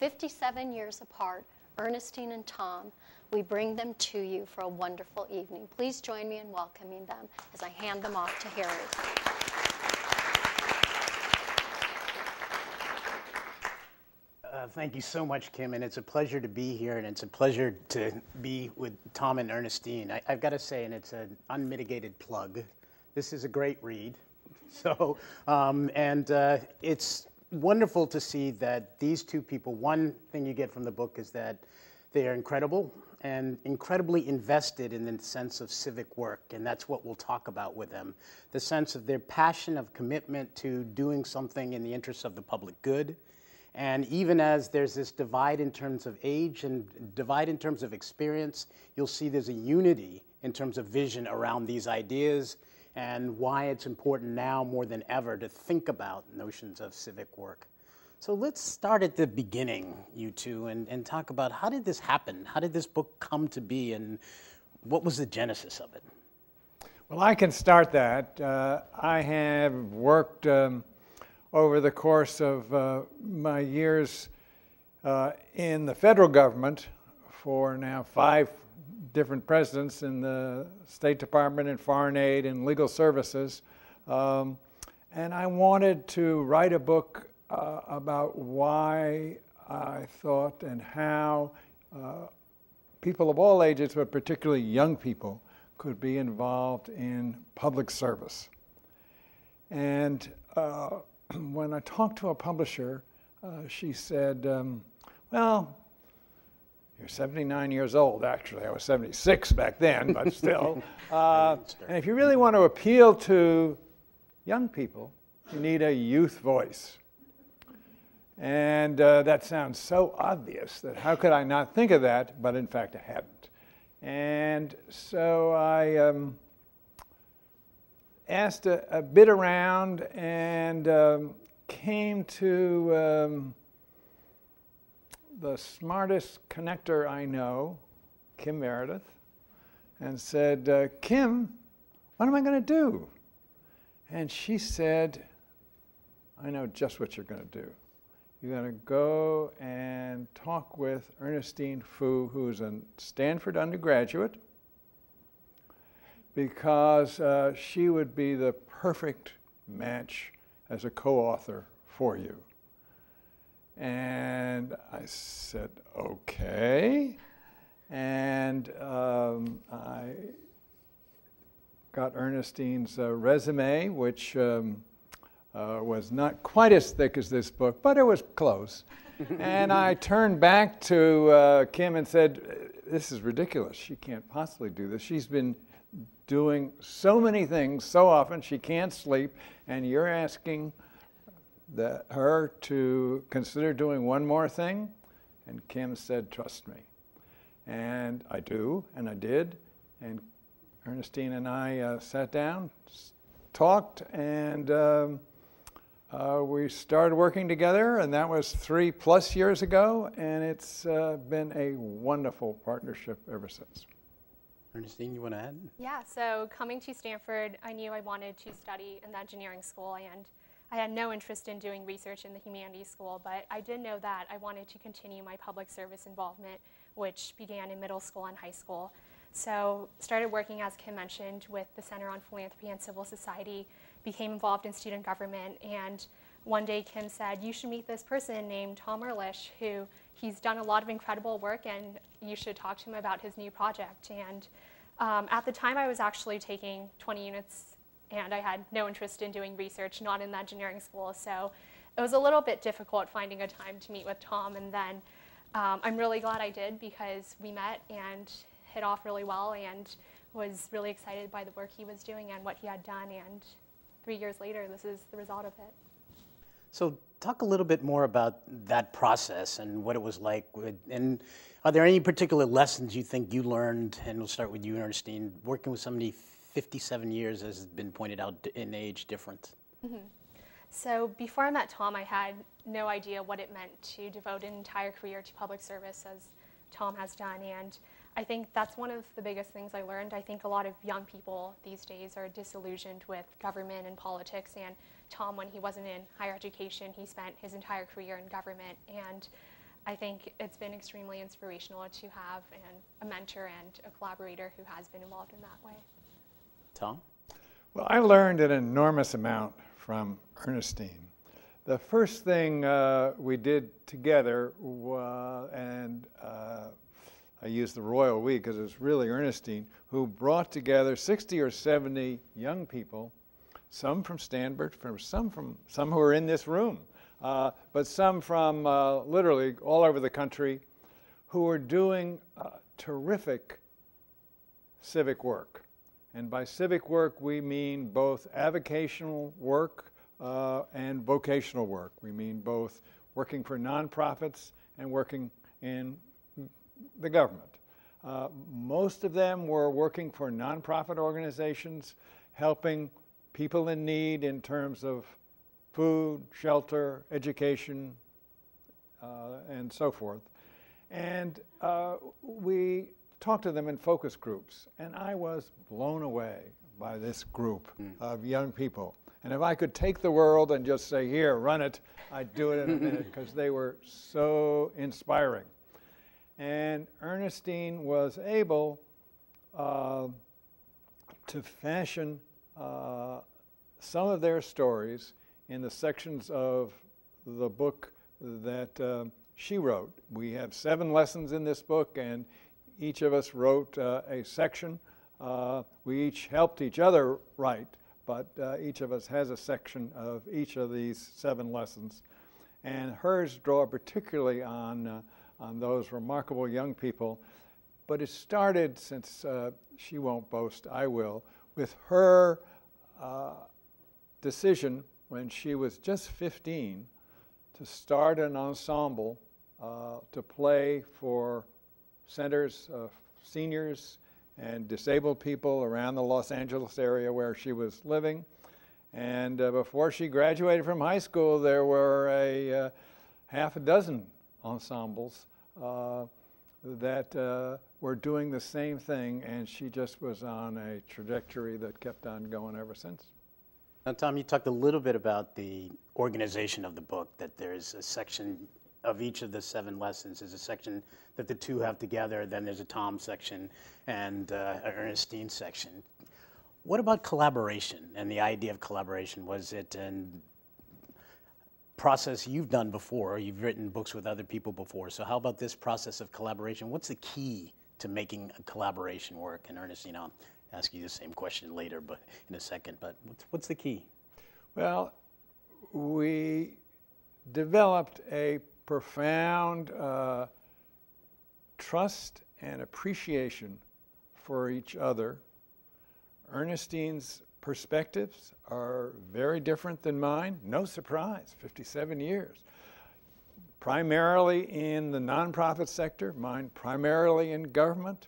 57 years apart, Ernestine and Tom, we bring them to you for a wonderful evening. Please join me in welcoming them as I hand them off to Harry. Uh, thank you so much, Kim, and it's a pleasure to be here, and it's a pleasure to be with Tom and Ernestine. I, have got to say, and it's an unmitigated plug, this is a great read. So, um, and uh, it's wonderful to see that these two people, one thing you get from the book is that they are incredible and incredibly invested in the sense of civic work, and that's what we'll talk about with them. The sense of their passion of commitment to doing something in the interest of the public good, and even as there's this divide in terms of age and divide in terms of experience, you'll see there's a unity in terms of vision around these ideas and why it's important now more than ever to think about notions of civic work. So let's start at the beginning, you two, and, and talk about how did this happen? How did this book come to be, and what was the genesis of it? Well, I can start that. Uh, I have worked um, over the course of uh, my years uh, in the federal government for now five different presidents in the State Department and Foreign Aid and Legal Services. Um, and I wanted to write a book uh, about why I thought and how uh, people of all ages, but particularly young people, could be involved in public service. And uh, when I talked to a publisher, uh, she said, um, Well, you're 79 years old, actually. I was 76 back then, but still. Uh, and if you really want to appeal to young people, you need a youth voice. And uh, that sounds so obvious that how could I not think of that? But in fact, I hadn't. And so I. Um, asked a, a bit around and um, came to um, the smartest connector I know, Kim Meredith, and said, uh, Kim, what am I going to do? And she said, I know just what you're going to do. You're going to go and talk with Ernestine Fu, who's a Stanford undergraduate because uh, she would be the perfect match as a co author for you. And I said, okay. And um, I got Ernestine's uh, resume, which um, uh, was not quite as thick as this book, but it was close. and I turned back to uh, Kim and said, This is ridiculous. She can't possibly do this. She's been doing so many things so often she can't sleep, and you're asking the, her to consider doing one more thing? And Kim said, Trust me. And I do, and I did. And Ernestine and I uh, sat down, talked, and um, uh, we started working together, and that was three plus years ago, and it's uh, been a wonderful partnership ever since. Ernestine, you want to add? Yeah, so coming to Stanford, I knew I wanted to study in the engineering school, and I had no interest in doing research in the humanities school, but I did know that I wanted to continue my public service involvement, which began in middle school and high school. So started working, as Kim mentioned, with the Center on Philanthropy and Civil Society, became involved in student government, and one day Kim said, you should meet this person named Tom Ehrlich, who he's done a lot of incredible work and you should talk to him about his new project. And um, at the time I was actually taking 20 units and I had no interest in doing research, not in the engineering school. So it was a little bit difficult finding a time to meet with Tom. And then um, I'm really glad I did because we met and hit off really well and was really excited by the work he was doing and what he had done. And three years later, this is the result of it. So talk a little bit more about that process and what it was like. And are there any particular lessons you think you learned, and we'll start with you, Ernestine, working with somebody 57 years, as has been pointed out, in age difference? Mm-hmm. So before I met Tom, I had no idea what it meant to devote an entire career to public service as Tom has done. And I think that's one of the biggest things I learned. I think a lot of young people these days are disillusioned with government and politics. And Tom, when he wasn't in higher education, he spent his entire career in government. And I think it's been extremely inspirational to have an, a mentor and a collaborator who has been involved in that way. Tom? Well, I learned an enormous amount from Ernestine. The first thing uh, we did together, uh, and uh, I use the royal we because it's really Ernestine, who brought together 60 or 70 young people, some from Stanford, from some from some who are in this room, uh, but some from uh, literally all over the country, who are doing uh, terrific civic work. And by civic work, we mean both avocational work uh, and vocational work. We mean both working for nonprofits and working in the government. Uh, most of them were working for nonprofit organizations, helping people in need in terms of food, shelter, education, uh, and so forth. And uh, we talked to them in focus groups, and I was blown away by this group mm. of young people. And if I could take the world and just say, here, run it, I'd do it in a minute because they were so inspiring. And Ernestine was able uh, to fashion uh, some of their stories in the sections of the book that uh, she wrote. We have seven lessons in this book, and each of us wrote uh, a section. Uh, we each helped each other write, but uh, each of us has a section of each of these seven lessons. And hers draw particularly on, uh, on those remarkable young people. But it started, since uh, she won't boast, I will, with her uh, decision when she was just 15 to start an ensemble to play for centers of seniors and disabled people around the Los Angeles area where she was living. And uh, before she graduated from high school, there were a uh, half a dozen ensembles uh, that uh, were doing the same thing, and she just was on a trajectory that kept on going ever since. Now, Tom, you talked a little bit about the organization of the book, that there's a section of each of the seven lessons is a section that the two have together. Then there's a Tom section and uh, an Ernestine section. What about collaboration and the idea of collaboration? Was it a process you've done before? You've written books with other people before. So how about this process of collaboration? What's the key to making a collaboration work? And Ernestine, I'll ask you the same question later, but in a second. But what's, what's the key? Well, we developed a profound uh, trust and appreciation for each other. Ernestine's perspectives are very different than mine. No surprise, 57 years. Primarily in the nonprofit sector, mine primarily in government,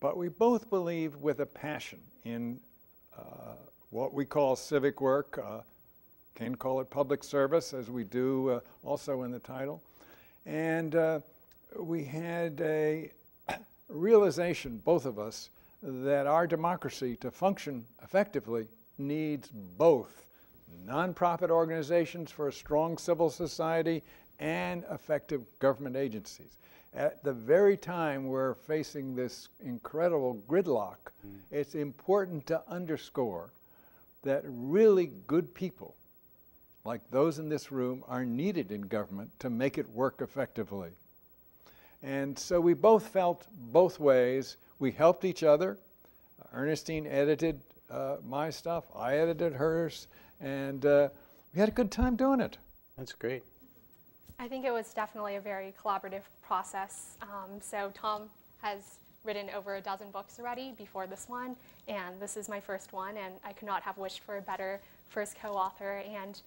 but we both believe with a passion in uh, what we call civic work. Uh, can call it public service, as we do uh, also in the title. And uh, we had a realization, both of us, that our democracy to function effectively needs both nonprofit organizations for a strong civil society and effective government agencies. At the very time we're facing this incredible gridlock, mm. it's important to underscore that really good people like those in this room are needed in government to make it work effectively. And so we both felt both ways. We helped each other. Ernestine edited uh, my stuff, I edited hers, and uh, we had a good time doing it. That's great. I think it was definitely a very collaborative process. Um, so Tom has written over a dozen books already before this one, and this is my first one, and I could not have wished for a better first co-author. And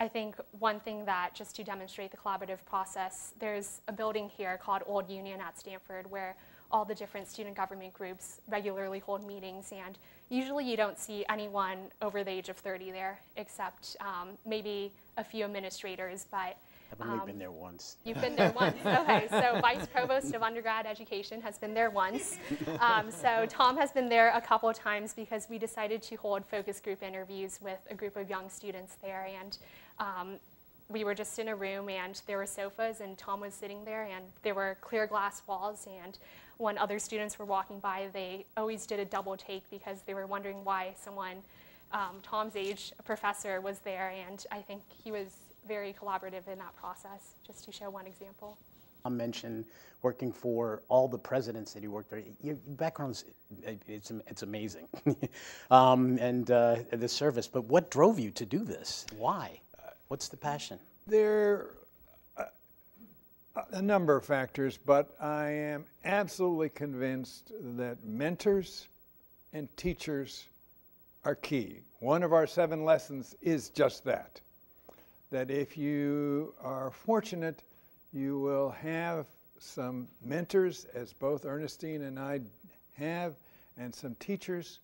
I think one thing that, just to demonstrate the collaborative process, there's a building here called Old Union at Stanford where all the different student government groups regularly hold meetings and usually you don't see anyone over the age of 30 there except um, maybe a few administrators, but I've only um, been there once. You've been there once. Okay, so Vice Provost of Undergrad Education has been there once. Um, so Tom has been there a couple of times because we decided to hold focus group interviews with a group of young students there. And um, we were just in a room and there were sofas and Tom was sitting there and there were clear glass walls and when other students were walking by, they always did a double take because they were wondering why someone um, Tom's age, a professor, was there, and I think he was very collaborative in that process, just to show one example. I mentioned working for all the presidents that he worked for. Your background's it's it's amazing, um, and uh, the service. But what drove you to do this? Why? What's the passion? There are a number of factors, but I am absolutely convinced that mentors and teachers are key. One of our seven lessons is just that. That if you are fortunate, you will have some mentors, as both Ernestine and I have, and some teachers.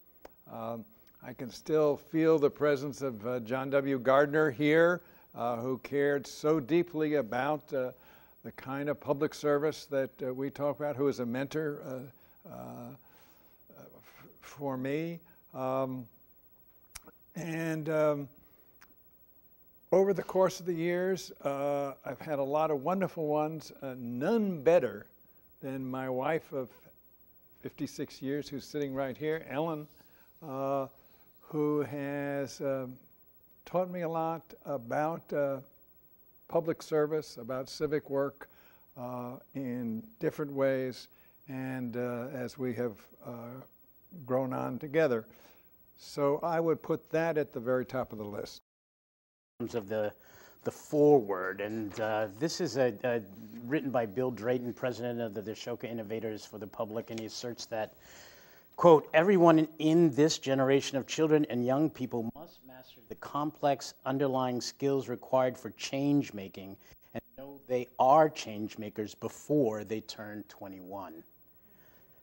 Um, I can still feel the presence of uh, John W. Gardner here, uh, who cared so deeply about uh, the kind of public service that uh, we talk about, who is a mentor uh, uh, for me. Um, and um, over the course of the years, uh, I've had a lot of wonderful ones, uh, none better than my wife of 56 years, who's sitting right here, Ellen, uh, who has um, taught me a lot about uh, public service, about civic work uh, in different ways, and uh, as we have grown on together. So I would put that at the very top of the list. Terms of the, the foreword, and uh, this is a, a, written by Bill Drayton, president of the Ashoka Innovators for the Public, and he asserts that, quote, everyone in, this generation of children and young people must master the complex underlying skills required for change making and know they are change makers before they turn 21.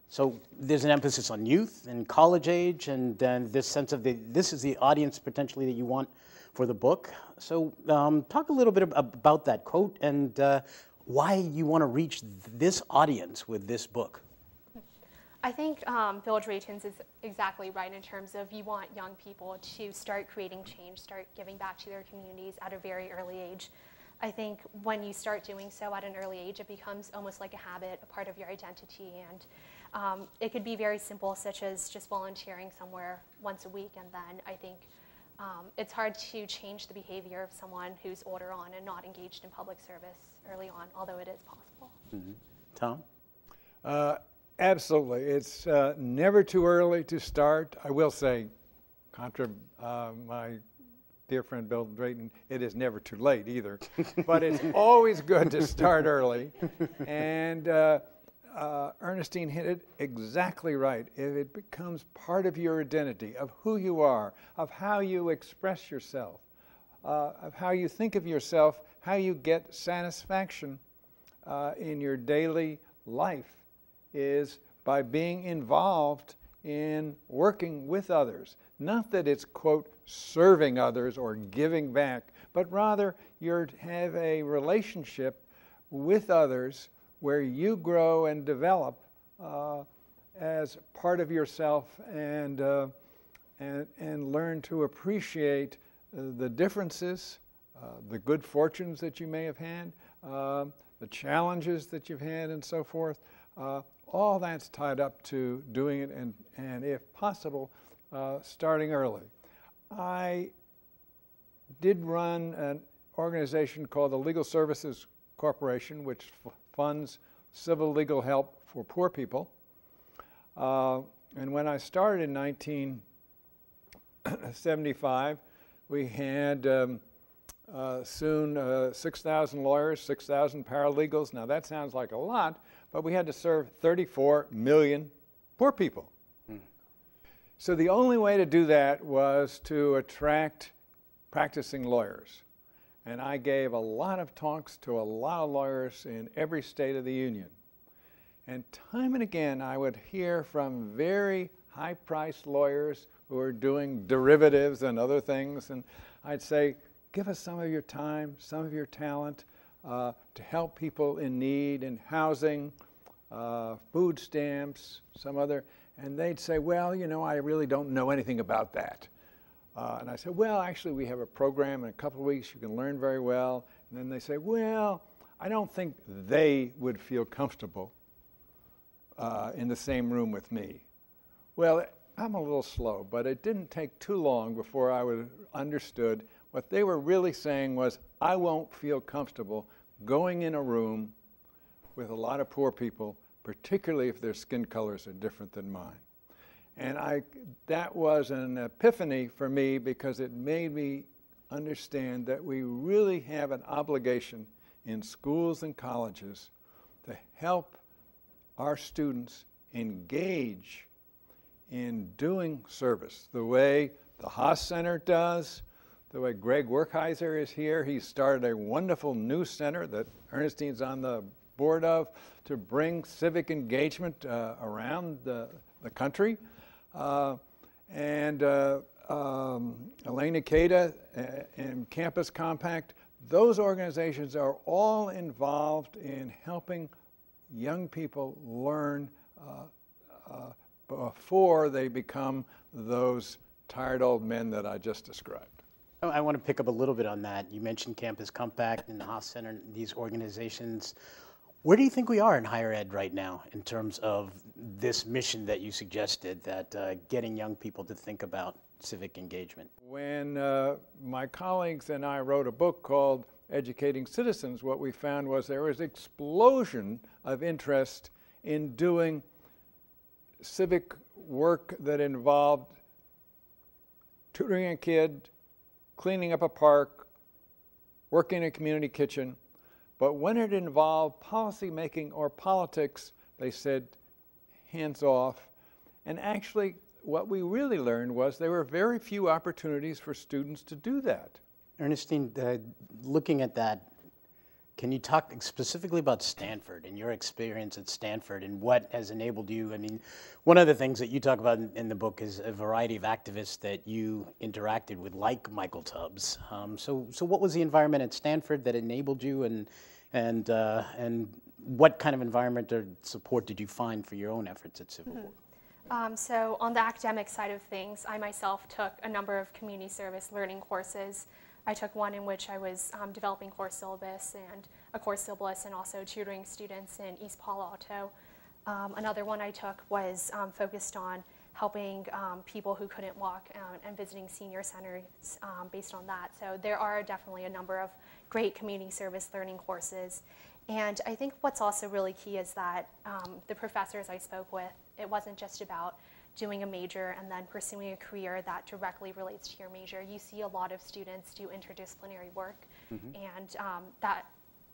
So there's an emphasis on youth and college age, and, and this sense of the, this is the audience potentially that you want for the book. So um, talk a little bit about that quote and uh, why you want to reach this audience with this book. I think um, Bill Drayton's is exactly right in terms of you want young people to start creating change, start giving back to their communities at a very early age. I think when you start doing so at an early age, it becomes almost like a habit, a part of your identity, and um, it could be very simple, such as just volunteering somewhere once a week, and then I think um, it's hard to change the behavior of someone who's older on and not engaged in public service early on, although it is possible. Mm-hmm. Tom? Uh, absolutely. It's uh, never too early to start. I will say, contra uh, my dear friend Bill Drayton, it is never too late either. but it's always good to start early. And uh, Ernestine hit it exactly right. If it becomes part of your identity, of who you are, of how you express yourself, uh, of how you think of yourself, how you get satisfaction uh, in your daily life, is by being involved in working with others. Not that it's, quote, serving others or giving back, but rather you have a relationship with others where you grow and develop uh, as part of yourself and, uh, and, and learn to appreciate uh, the differences, uh, the good fortunes that you may have had, um, the challenges that you've had, and so forth. Uh, all that's tied up to doing it and, and if possible, uh, starting early. I did run an organization called the Legal Services Corporation, which funds civil legal help for poor people. Uh, and when I started in 1975, we had um, uh, soon uh, 6,000 lawyers, 6,000 paralegals. Now that sounds like a lot, but we had to serve 34 million poor people. Hmm. So the only way to do that was to attract practicing lawyers. And I gave a lot of talks to a lot of lawyers in every state of the union. And time and again, I would hear from very high priced lawyers who are doing derivatives and other things. And I'd say, give us some of your time, some of your talent uh, to help people in need in housing, uh, food stamps, some other. And they'd say, well, you know, I really don't know anything about that. Uh, and I said, well, actually, we have a program in a couple of weeks. You can learn very well. And then they say, well, I don't think they would feel comfortable uh, in the same room with me. Well, I'm a little slow, but it didn't take too long before I was understood what they were really saying was, I won't feel comfortable going in a room with a lot of poor people, particularly if their skin colors are different than mine. And I, that was an epiphany for me because it made me understand that we really have an obligation in schools and colleges to help our students engage in doing service the way the Haas Center does, the way Greg Werkheiser is here. He started a wonderful new center that Ernestine's on the board of to bring civic engagement uh, around the, the country. Uh, and uh, um, Elaine Ikeda uh, and Campus Compact, those organizations are all involved in helping young people learn uh, uh, before they become those tired old men that I just described. I want to pick up a little bit on that. You mentioned Campus Compact and the Haas Center, these organizations. Where do you think we are in higher ed right now in terms of this mission that you suggested, that uh, getting young people to think about civic engagement? When uh, my colleagues and I wrote a book called Educating Citizens, what we found was there was explosion of interest in doing civic work that involved tutoring a kid, cleaning up a park, working in a community kitchen. But when it involved policy making or politics, they said hands off. And actually, what we really learned was there were very few opportunities for students to do that. Ernestine, uh, looking at that, can you talk specifically about Stanford and your experience at Stanford and what has enabled you? I mean, one of the things that you talk about in, in the book is a variety of activists that you interacted with, like Michael Tubbs. Um, so, so what was the environment at Stanford that enabled you, and and uh, and what kind of environment or support did you find for your own efforts at Civil mm-hmm. War? Um, so, on the academic side of things, I myself took a number of community service learning courses I took one in which I was um, developing course syllabus and a course syllabus and also tutoring students in East Palo Alto. Um, another one I took was um, focused on helping um, people who couldn't walk uh, and visiting senior centers um, based on that. So there are definitely a number of great community service learning courses. And I think what's also really key is that um, the professors I spoke with, it wasn't just about doing a major and then pursuing a career that directly relates to your major. You see a lot of students do interdisciplinary work, mm-hmm. and um, that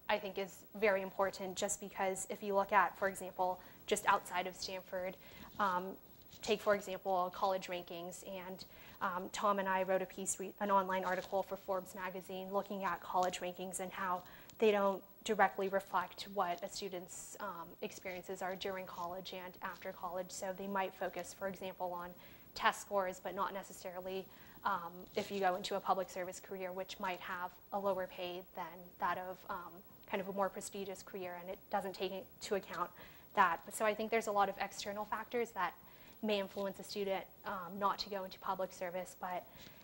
I think is very important just because if you look at, for example, just outside of Stanford, um, take for example college rankings and um, Tom and I wrote a piece, an online article for Forbes magazine looking at college rankings and how they don't directly reflect what a student's um, experiences are during college and after college. So they might focus, for example, on test scores, but not necessarily um, if you go into a public service career, which might have a lower pay than that of um, kind of a more prestigious career, and it doesn't take into account that. So I think there's a lot of external factors that may influence a student um, not to go into public service, but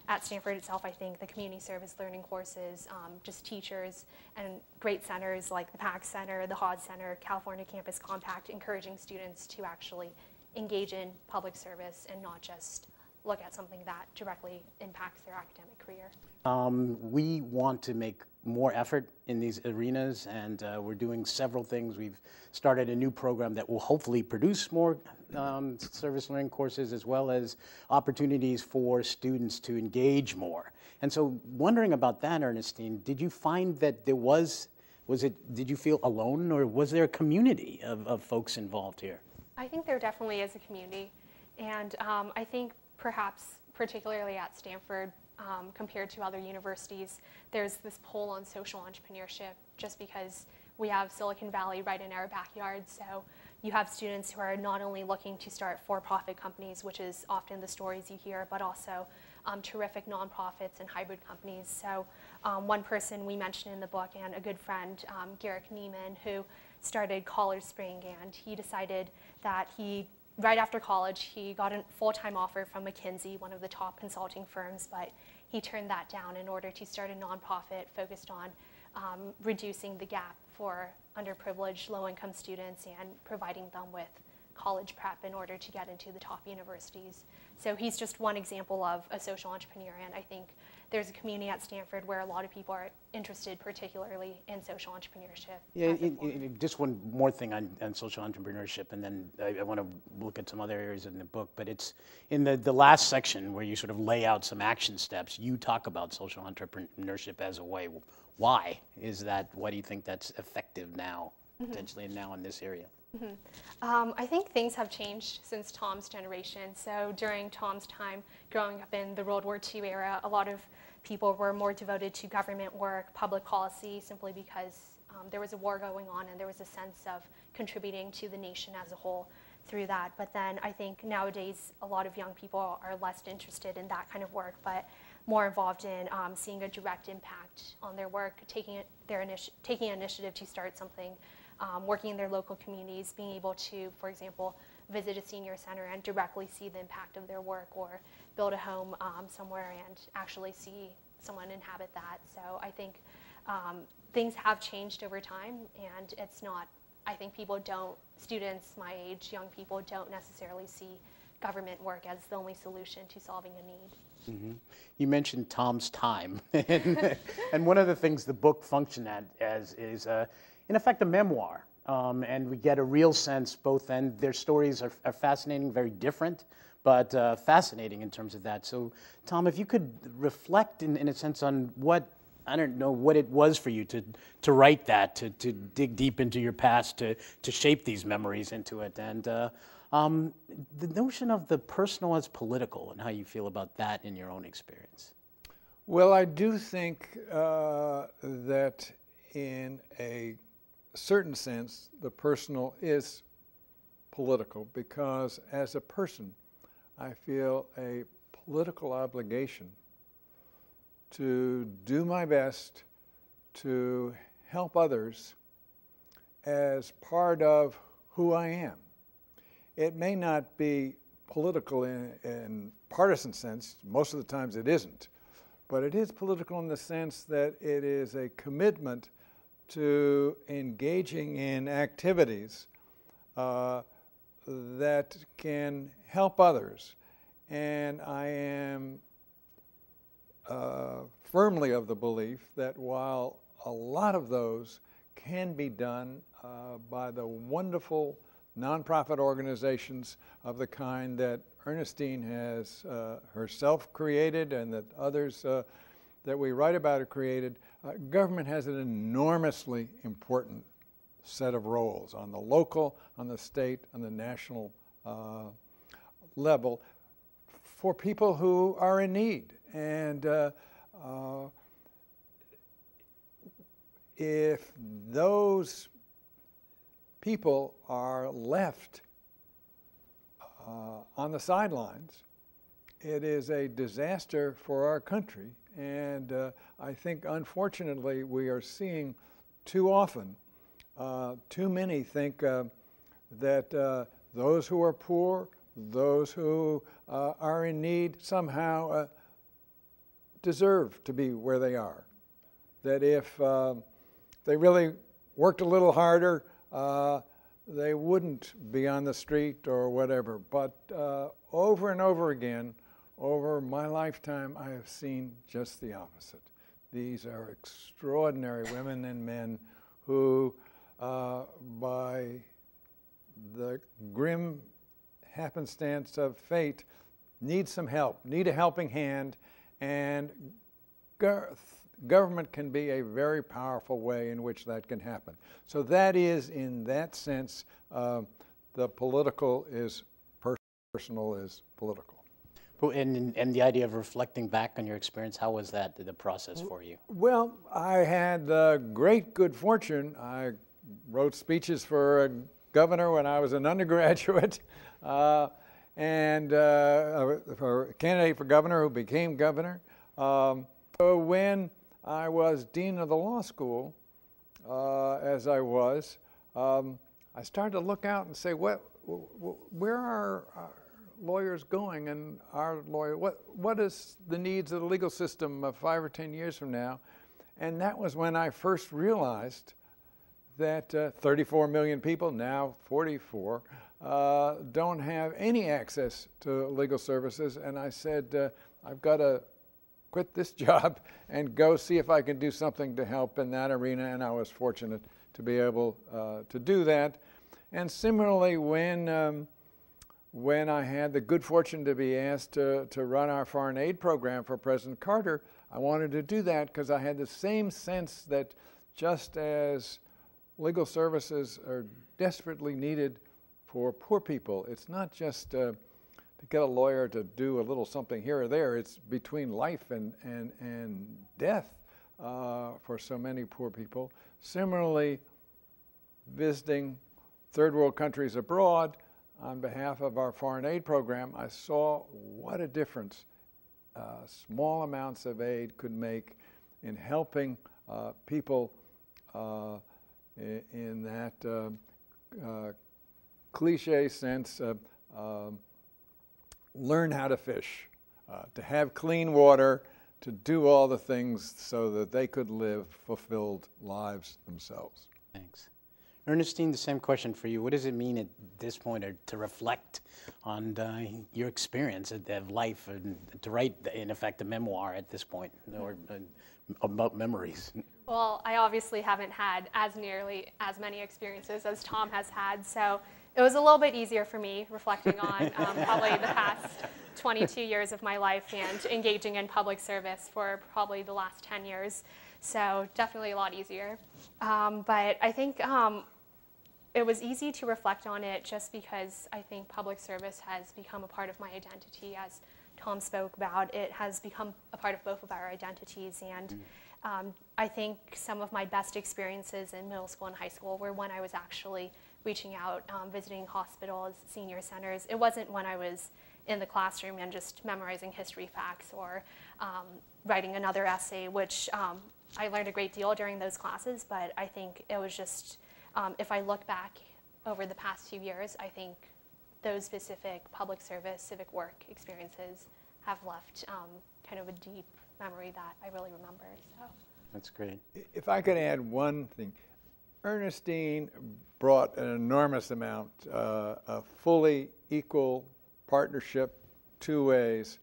at Stanford itself, I think the community service learning courses, um, just teachers, and great centers like the PACS Center, the Haas Center, California Campus Compact, encouraging students to actually engage in public service and not just look at something that directly impacts their academic career. Um, we want to make more effort in these arenas, and uh, we're doing several things. We've started a new program that will hopefully produce more um, service learning courses as well as opportunities for students to engage more. And so, wondering about that, Ernestine, did you find that there was, was it, did you feel alone, or was there a community of, of folks involved here? I think there definitely is a community. And um, I think perhaps, particularly at Stanford, um, compared to other universities, there's this pull on social entrepreneurship just because we have Silicon Valley right in our backyard. So you have students who are not only looking to start for-profit companies, which is often the stories you hear, but also um, terrific nonprofits and hybrid companies. So um, one person we mentioned in the book and a good friend, um, Garrett Neiman, who started College Spring, and he decided that he right after college, he got a full-time offer from McKinsey, one of the top consulting firms, but he turned that down in order to start a nonprofit focused on um, reducing the gap for underprivileged low-income students and providing them with college prep in order to get into the top universities. So he's just one example of a social entrepreneur, and I think there's a community at Stanford where a lot of people are interested, particularly in social entrepreneurship. Yeah, it- it- just one more thing on, on social entrepreneurship, and then I, I want to look at some other areas in the book. But it's in the, the last section where you sort of lay out some action steps. You talk about social entrepreneurship as a way. Why is that? Why do you think that's effective now, mm-hmm. potentially now in this area? Um, I think things have changed since Tom's generation. So during Tom's time growing up in the World War II era, a lot of people were more devoted to government work, public policy, simply because um, there was a war going on and there was a sense of contributing to the nation as a whole through that. But then I think nowadays a lot of young people are less interested in that kind of work, but more involved in um, seeing a direct impact on their work, taking, it, their initi- taking initiative to start something um, working in their local communities, being able to, for example, visit a senior center and directly see the impact of their work, or build a home um, somewhere and actually see someone inhabit that. So I think um, things have changed over time, and it's not. I think people don't, students my age, young people don't necessarily see government work as the only solution to solving a need. You mentioned Tom's time, and, and one of the things the book functioned as is, uh, in effect, a memoir. Um, and we get a real sense both, and their stories are, are fascinating, very different, but uh, fascinating in terms of that. So, Tom, if you could reflect, in, in a sense, on what I don't know what it was for you to, to write that, to, to dig deep into your past, to, to shape these memories into it. And uh, um, the notion of the personal as political and how you feel about that in your own experience. Well, I do think uh, that in a certain sense, the personal is political because as a person, I feel a political obligation to do my best to help others as part of who I am. It may not be political in, in partisan sense, most of the times it isn't, but it is political in the sense that it is a commitment to engaging in activities uh, that can help others. And I am uh, firmly of the belief that while a lot of those can be done uh, by the wonderful nonprofit organizations of the kind that Ernestine has uh, herself created and that others uh, that we write about are created, uh, government has an enormously important set of roles on the local, on the state, on the national uh, level for people who are in need. And uh, uh, if those people are left uh, on the sidelines, it is a disaster for our country. And uh, I think, unfortunately, we are seeing too often, uh, too many think uh, that uh, those who are poor, those who uh, are in need, somehow uh, deserve to be where they are. That if they really worked a little harder, they wouldn't be on the street or whatever. But over and over again, over my lifetime, I have seen just the opposite. These are extraordinary women and men who, uh, by the grim happenstance of fate, need some help, need a helping hand, and go- government can be a very powerful way in which that can happen. So that is, in that sense, uh, the political is per- personal is political. And, and the idea of reflecting back on your experience, how was that, the process for you? Well, I had great good fortune. I wrote speeches for a governor when I was an undergraduate, uh, and uh, for a candidate for governor who became governor. Um, so when I was dean of the law school, uh, as I was, um, I started to look out and say, what, where are our lawyers going and our lawyer, what, what is the needs of the legal system of five or 10 years from now? And that was when I first realized that uh, 34 million people, now 44, uh, don't have any access to legal services. And I said, uh, I've got to quit this job and go see if I can do something to help in that arena. And I was fortunate to be able uh, to do that. And similarly, when um, when I had the good fortune to be asked to, to run our foreign aid program for President Carter, I wanted to do that because I had the same sense that just as legal services are desperately needed for poor people, it's not just uh, to get a lawyer to do a little something here or there, it's between life and, and, and death uh, for so many poor people. Similarly, visiting third world countries abroad on behalf of our foreign aid program, I saw what a difference uh, small amounts of aid could make in helping uh, people uh, in, in, that um, uh, cliche sense um, learn how to fish, uh, to have clean water, to do all the things so that they could live fulfilled lives themselves. Thanks. Ernestine, the same question for you. What does it mean at this point to reflect on uh, your experience of life and to write, in effect, a memoir at this point or uh, about memories? Well, I obviously haven't had as nearly as many experiences as Tom has had, so it was a little bit easier for me reflecting on um, probably the past 22 years of my life and engaging in public service for probably the last 10 years. So definitely a lot easier. Um, but I think um, it was easy to reflect on it just because I think public service has become a part of my identity. As Tom spoke about, it has become a part of both of our identities. And mm. um, I think some of my best experiences in middle school and high school were when I was actually reaching out, um, visiting hospitals, senior centers. It wasn't when I was in the classroom and just memorizing history facts or um, writing another essay, which um, I learned a great deal during those classes, but I think it was just um, if I look back over the past few years, I think those specific public service, civic work experiences have left um, kind of a deep memory that I really remember. So. That's great. If I could add one thing, Ernestine brought an enormous amount uh, of fully equal partnership, two ways.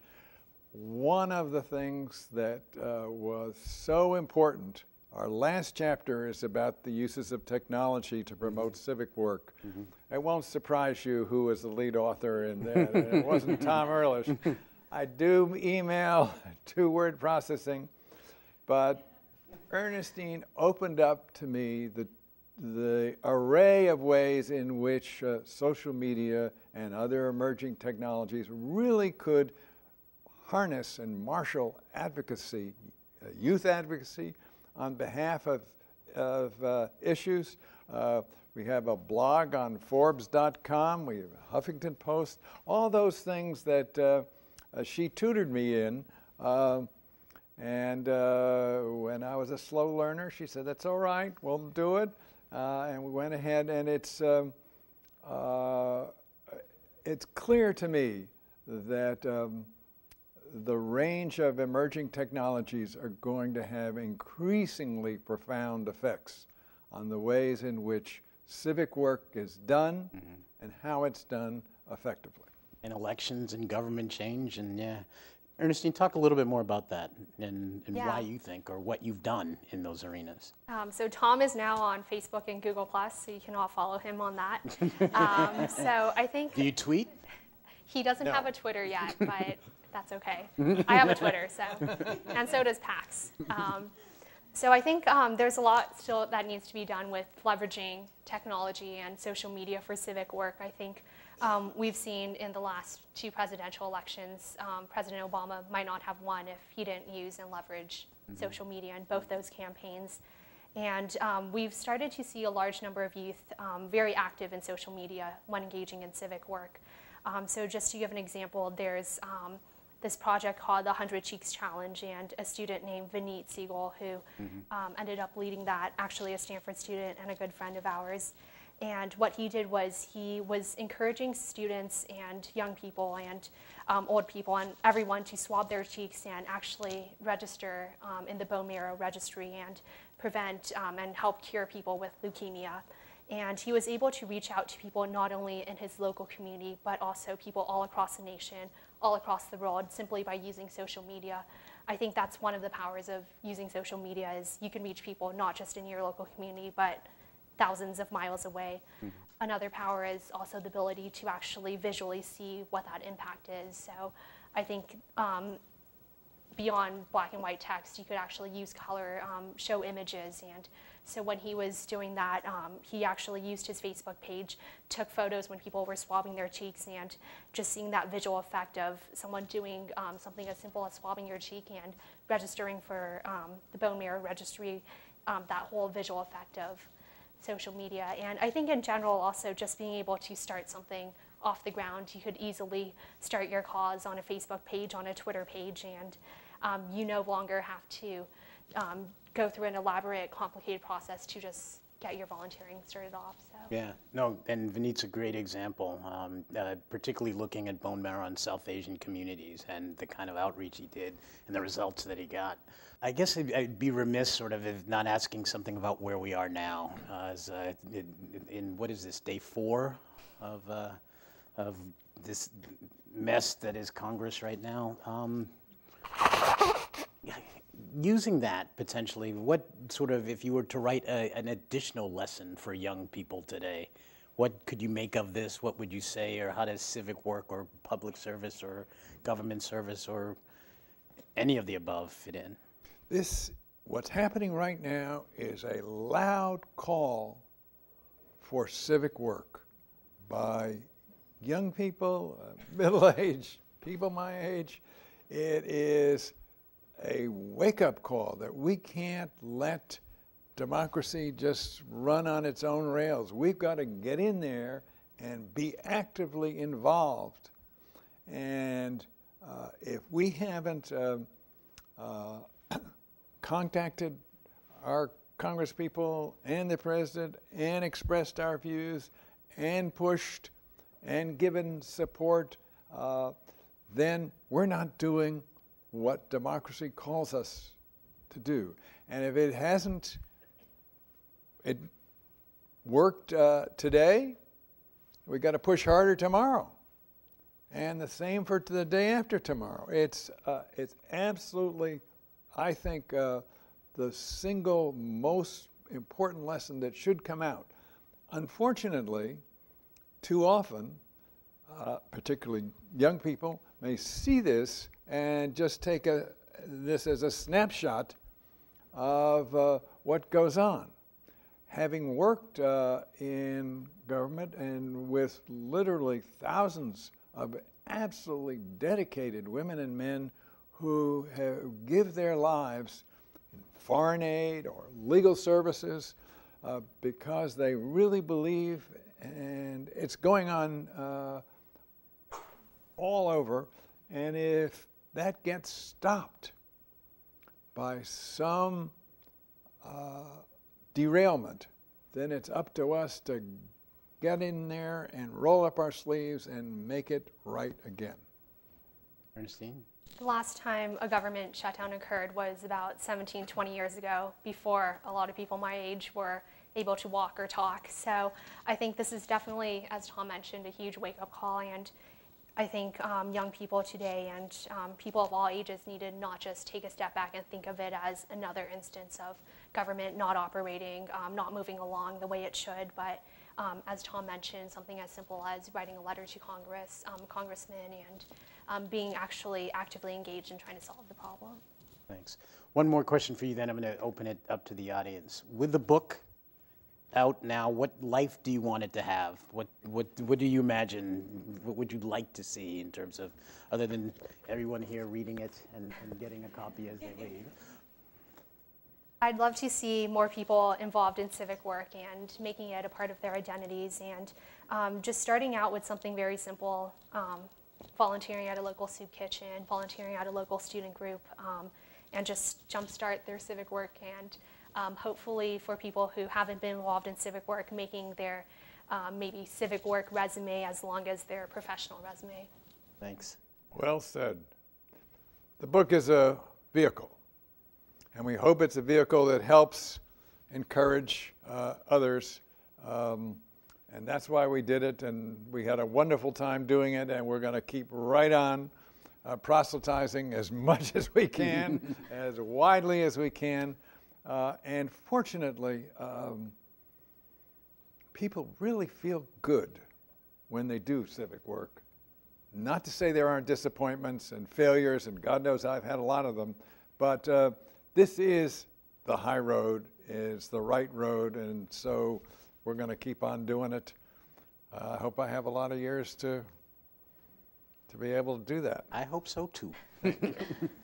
One of the things that uh, was so important our last chapter is about the uses of technology to promote mm-hmm. civic work. Mm-hmm. It won't surprise you who was the lead author in that. it wasn't Tom Ehrlich. I do email, do word processing, but Ernestine opened up to me the, the array of ways in which uh, social media and other emerging technologies really could harness and marshal advocacy, uh, youth advocacy, on behalf of, of uh, issues. Uh, we have a blog on Forbes.com. We have Huffington Post. All those things that uh, uh she tutored me in. Um, and uh, when I was a slow learner, she said, "That's all right. We'll do it." Uh, and we went ahead, and it's um, it's clear to me that. Um, the range of emerging technologies are going to have increasingly profound effects on the ways in which civic work is done mm-hmm. and how it's done effectively. And elections and government change, and yeah. Ernestine, talk a little bit more about that and, and yeah. why you think or what you've done in those arenas. Um, so Tom is now on Facebook and Google Plus, so you can all follow him on that. um, so I think. Do you tweet? He doesn't no. have a Twitter yet, but that's okay. I have a Twitter, so, and so does PACS. Um, so I think um, there's a lot still that needs to be done with leveraging technology and social media for civic work. I think um, we've seen in the last two presidential elections, um, President Obama might not have won if he didn't use and leverage mm-hmm. social media in both those campaigns. And um, we've started to see a large number of youth um, very active in social media when engaging in civic work. Um, so just to give an example, there's um, this project called the 100 Cheeks Challenge, and a student named Vineet Singal, who mm-hmm. um, ended up leading that, actually a Stanford student and a good friend of ours. And what he did was he was encouraging students and young people and um, old people and everyone to swab their cheeks and actually register um, in the bone marrow registry and prevent um, and help cure people with leukemia. And he was able to reach out to people not only in his local community, but also people all across the nation, all across the world, simply by using social media. I think that's one of the powers of using social media is you can reach people not just in your local community, but thousands of miles away. Mm-hmm. Another power is also the ability to actually visually see what that impact is. So I think um, beyond black and white text, you could actually use color, um, show images. And so when he was doing that, um, he actually used his Facebook page, took photos when people were swabbing their cheeks, and just seeing that visual effect of someone doing um, something as simple as swabbing your cheek and registering for um, the bone marrow registry, um, that whole visual effect of social media. And I think in general, also just being able to start something off the ground. You could easily start your cause on a Facebook page, on a Twitter page, and um, you no longer have to um, go through an elaborate, complicated process to just get your volunteering started off. So. Yeah, no, and Vineet's a great example, um, uh, particularly looking at bone marrow in South Asian communities and the kind of outreach he did and the results that he got. I guess I'd, I'd be remiss, sort of, if not asking something about where we are now. Uh, as, uh, in, in, what is this, day four of, uh, of this mess that is Congress right now? Um, using that potentially, what sort of, if you were to write a, an additional lesson for young people today, what could you make of this? What would you say, or how does civic work, or public service, or government service, or any of the above fit in? This, what's happening right now, is a loud call for civic work by young people, uh, middle aged people my age. It is a wake up call that we can't let democracy just run on its own rails. We've got to get in there and be actively involved. And uh, if we haven't uh, uh, contacted our congresspeople and the president and expressed our views and pushed and given support, uh, then we're not doing what democracy calls us to do. And if it hasn't it worked uh, today, we've got to push harder tomorrow. And the same for the day after tomorrow. It's, uh, it's absolutely, I think, uh, the single most important lesson that should come out. Unfortunately, too often, uh, particularly young people, may see this and just take a, this as a snapshot of uh, what goes on. Having worked uh, in government and with literally thousands of absolutely dedicated women and men who have, give their lives in foreign aid or legal services uh, because they really believe, and it's going on uh, all over. And if that gets stopped by some uh, derailment, then it's up to us to get in there and roll up our sleeves and make it right again. Ernestine? The last time a government shutdown occurred was about 17, 20 years ago, before a lot of people my age were able to walk or talk. So I think this is definitely, as Tom mentioned, a huge wake up call. And I think um, young people today and um, people of all ages need to not just take a step back and think of it as another instance of government not operating, um, not moving along the way it should, but um, as Tom mentioned, something as simple as writing a letter to Congress, um, congressmen, and um, being actually actively engaged in trying to solve the problem. Thanks. One more question for you, then I'm going to open it up to the audience. With the book, out now, what life do you want it to have? What, what, what do you imagine? What would you like to see in terms of, other than everyone here reading it and, and getting a copy as they leave? I'd love to see more people involved in civic work and making it a part of their identities and um, just starting out with something very simple, um, volunteering at a local soup kitchen, volunteering at a local student group, um, and just jumpstart their civic work and um, hopefully for people who haven't been involved in civic work, making their um, maybe civic work resume as long as their professional resume. Thanks. Well said. The book is a vehicle, and we hope it's a vehicle that helps encourage uh, others. Um, and that's why we did it, and we had a wonderful time doing it, and we're going to keep right on uh, proselytizing as much as we can, as widely as we can. Uh, and fortunately, um, people really feel good when they do civic work. Not to say there aren't disappointments and failures, and God knows I've had a lot of them, but uh, this is the high road, is the right road, and so we're going to keep on doing it. Uh, I hope I have a lot of years to to be able to do that. I hope so too.